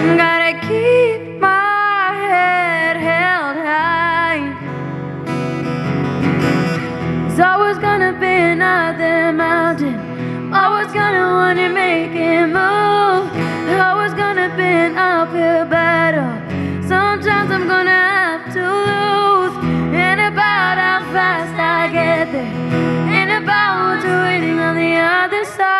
Gotta keep my head held high. There's always gonna be another mountain. Always gonna wanna make it move. Always gonna be an uphill battle. Sometimes I'm gonna have to lose. And about how fast I get there. And about what's waiting on the other side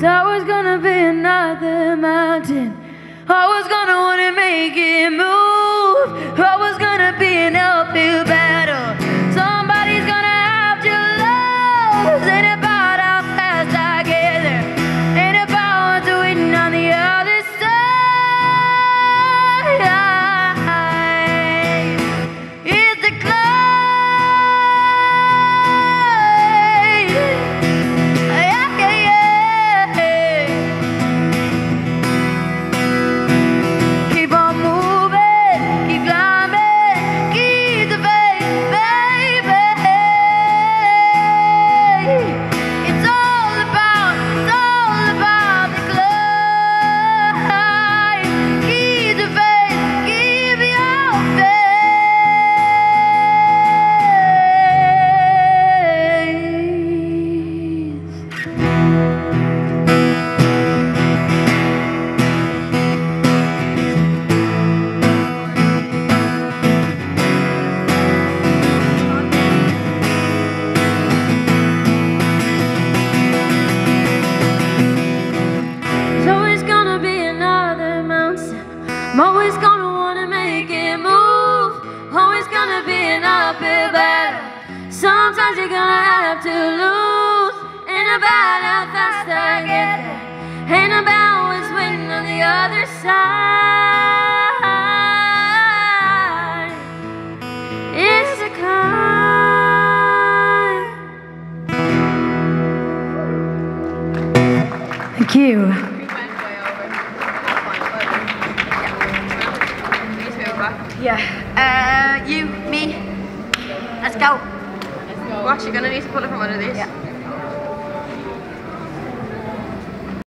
There's always gonna be another mountain. Always gonna wanna make it move. I'm always gonna wanna make it move. Always gonna be an uphill battle. Sometimes you're gonna have to lose. Ain't about how fast I get there. Ain't about what's waiting on the other side. It's a climb. Thank you. Yeah. Uh, you, me. Let's go. We're actually gonna need to pull it from one of these. Yeah.